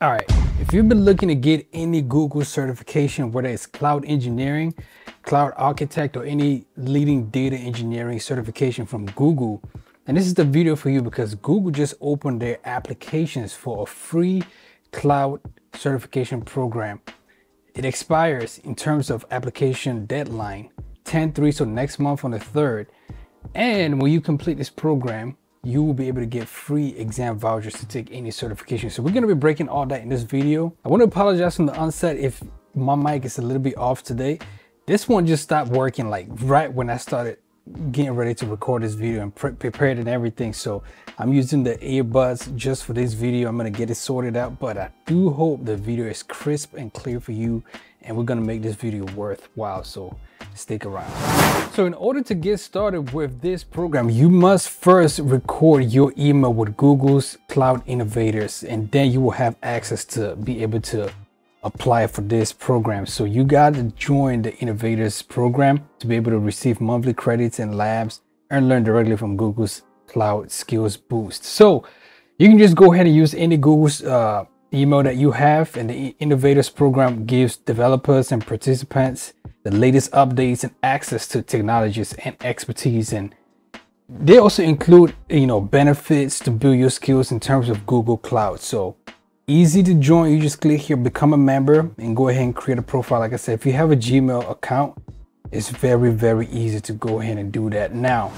All right, if you've been looking to get any Google certification, whether it's cloud engineering, cloud architect, or any leading data engineering certification from Google, and this is the video for you because Google just opened their applications for a free cloud certification program. It expires in terms of application deadline 10-3, so next month on the 3rd. And when you complete this program, you will be able to get free exam vouchers to take any certification. So we're going to be breaking all that in this video. I want to apologize from the onset if my mic is a little bit off today. This one just stopped working like right when I started getting ready to record this video and pre prepared and everything. So I'm using the earbuds just for this video. I'm going to get it sorted out, but I do hope the video is crisp and clear for you and we're going to make this video worthwhile. So stick around. So in order to get started with this program, you must first record your email with Google's Cloud Innovators, and then you will have access to be able to apply for this program. So you got to join the Innovators program to be able to receive monthly credits and labs and learn directly from Google's Cloud Skills Boost. So you can just go ahead and use any Google's uh, email that you have and the Innovators program gives developers and participants the latest updates and access to technologies and expertise and they also include you know benefits to build your skills in terms of google cloud. So easy to join. You just click here become a member and go ahead and create a profile. Like i said if you have a gmail account it's very very easy to go ahead and do that now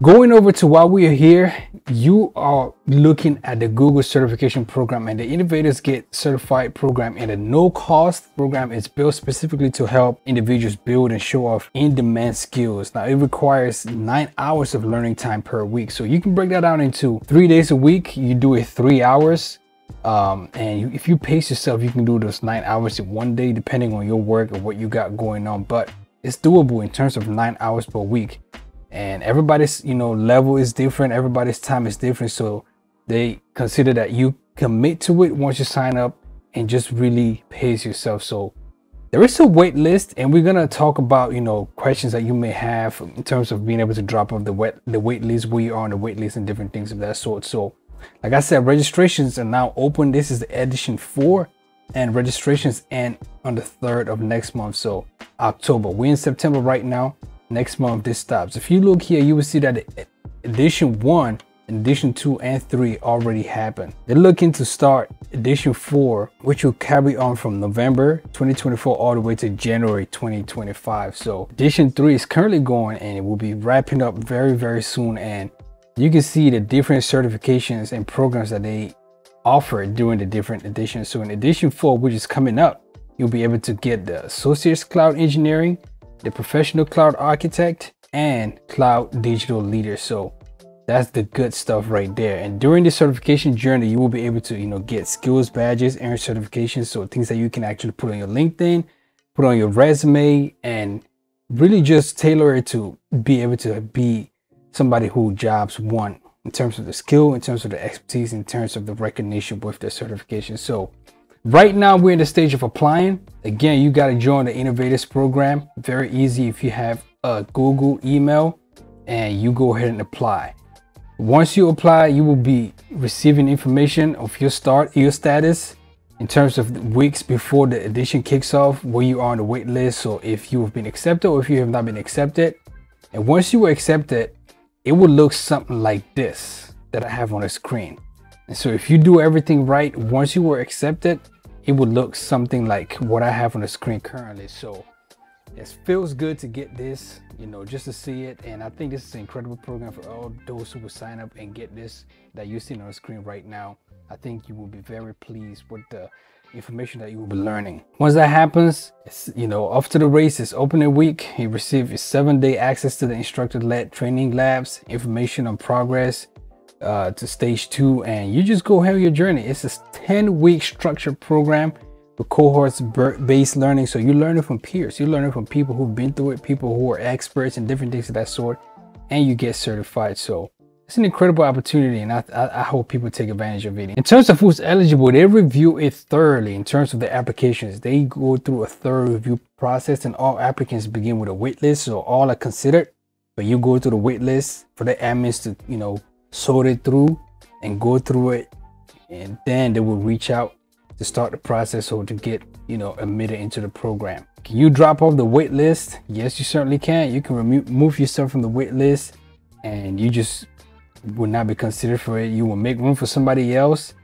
Going over to why we are here, you are looking at the Google certification program and the Innovators Get Certified program and a no cost program is built specifically to help individuals build and show off in-demand skills. Now it requires nine hours of learning time per week. So you can break that down into three days a week. You do it three hours. Um, and you, if you pace yourself, you can do those nine hours in one day, depending on your work or what you got going on. But it's doable in terms of nine hours per week and everybody's you know level is different. Everybody's time is different. So they consider that you commit to it once you sign up and just really pace yourself. So there is a wait list and we're gonna talk about you know questions that you may have in terms of being able to drop off the wait the wait list where you are on the wait list and different things of that sort. So like i said registrations are now open. This is the edition four and registrations end on the third of next month. So october we're in september right now next month this stops. If you look here you will see that edition one edition two and three already happened. They're looking to start edition four which will carry on from november 2024 all the way to january 2025 so edition three is currently going and it will be wrapping up very very soon. And you can see the different certifications and programs that they offer during the different editions. So in edition four which is coming up you'll be able to get the associates cloud engineering the professional cloud architect and cloud digital leader. So that's the good stuff right there. And during the certification journey you will be able to you know get skills badges and certifications. So things that you can actually put on your linkedin put on your resume and really just tailor it to be able to be somebody who jobs want in terms of the skill in terms of the expertise in terms of the recognition with the certification. So Right now, we're in the stage of applying. Again, you got to join the Innovators program. Very easy if you have a Google email and you go ahead and apply. Once you apply, you will be receiving information of your start, your status in terms of weeks before the edition kicks off, where you are on the wait list. So if you have been accepted or if you have not been accepted. And once you were accepted, it will look something like this that I have on the screen. And so if you do everything right, once you were accepted, it would look something like what I have on the screen currently. So it feels good to get this, you know, just to see it. And I think this is an incredible program for all those who will sign up and get this that you're seeing on the screen right now. I think you will be very pleased with the information that you will be learning. Once that happens, it's, you know, after the race is opening week, you receive a seven day access to the instructor led training labs, information on progress, uh, to stage two and you just go have your journey. It's a 10 week structured program with cohorts based learning. So you learn it from peers. You learn it from people who've been through it, people who are experts and different things of that sort, and you get certified. So it's an incredible opportunity and I, I, I, hope people take advantage of it. In terms of who's eligible, they review it thoroughly in terms of the applications. They go through a thorough review process and all applicants begin with a waitlist. So all are considered, but you go to the waitlist for the admins to, you know, sort it through and go through it and then they will reach out to start the process or to get, you know, admitted into the program. Can you drop off the wait list? Yes, you certainly can. You can remove yourself from the wait list and you just will not be considered for it. You will make room for somebody else.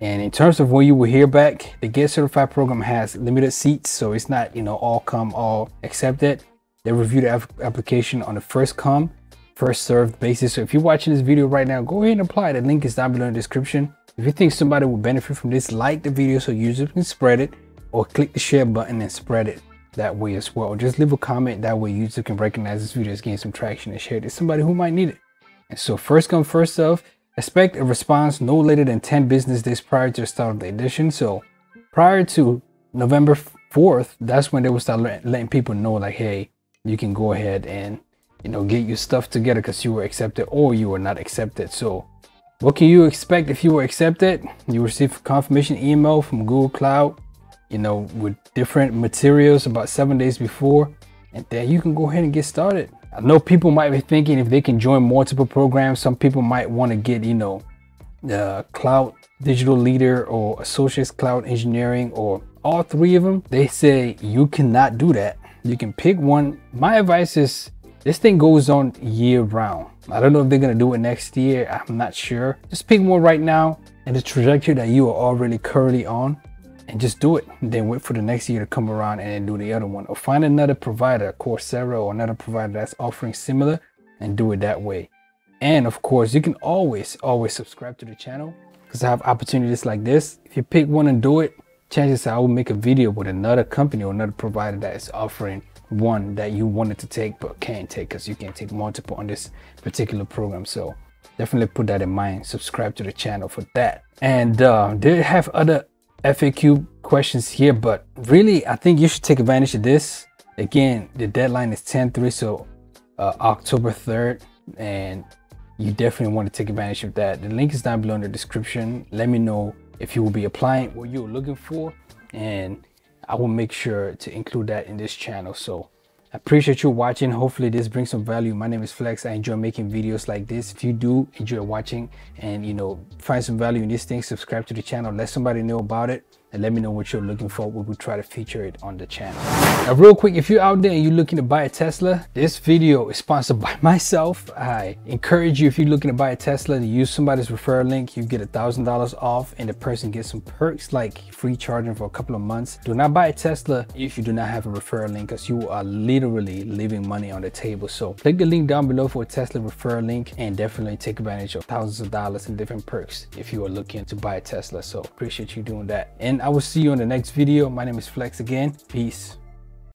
And in terms of when you will hear back, the Get Certified program has limited seats, so it's not, you know, all come, all accepted. They review the application on the first come, first served basis. So if you're watching this video right now, go ahead and apply. The link is down below in the description. If you think somebody will benefit from this, like the video so users can spread it or click the share button and spread it that way as well. Just leave a comment that way YouTube can recognize this video as getting some traction and share it to somebody who might need it. And so first come, first serve, expect a response no later than 10 business days prior to the start of the edition. So prior to November 4th, that's when they will start letting people know like, hey, you can go ahead and, you know, get your stuff together because you were accepted or you were not accepted. So what can you expect if you were accepted? You receive confirmation email from Google Cloud, you know, with different materials about seven days before, and then you can go ahead and get started. I know people might be thinking if they can join multiple programs, some people might want to get, you know, the cloud digital leader or associates cloud engineering or all three of them. They say you cannot do that. You can pick one. My advice is this thing goes on year round. I don't know if they're gonna do it next year. I'm not sure. Just pick one right now and the trajectory that you are already currently on and just do it. Then wait for the next year to come around and do the other one. Or find another provider, Coursera or another provider that's offering similar and do it that way. And of course, you can always, always subscribe to the channel because I have opportunities like this. If you pick one and do it, chances are I will make a video with another company or another provider that is offering one that you wanted to take but can't take because you can take multiple on this particular program. So definitely put that in mind. Subscribe to the channel for that. And uh, they have other FAQ questions here, but really, I think you should take advantage of this. Again, the deadline is 10-3, so uh, October 3rd, and you definitely want to take advantage of that. The link is down below in the description. Let me know if you will be applying what you're looking for, and I will make sure to include that in this channel. So I appreciate you watching. Hopefully this brings some value. My name is Flex. I enjoy making videos like this. If you do enjoy watching and you know find some value in these things, subscribe to the channel. Let somebody know about it and let me know what you're looking for. We will try to feature it on the channel. Now, real quick, if you're out there and you're looking to buy a Tesla, this video is sponsored by myself. I encourage you, if you're looking to buy a Tesla, to use somebody's referral link. You get a thousand dollars off and the person gets some perks like free charging for a couple of months. Do not buy a Tesla if you do not have a referral link because you are literally leaving money on the table. So click the link down below for a Tesla referral link and definitely take advantage of thousands of dollars in different perks if you are looking to buy a Tesla. So appreciate you doing that. And I will see you on the next video. My name is Flex again. Peace.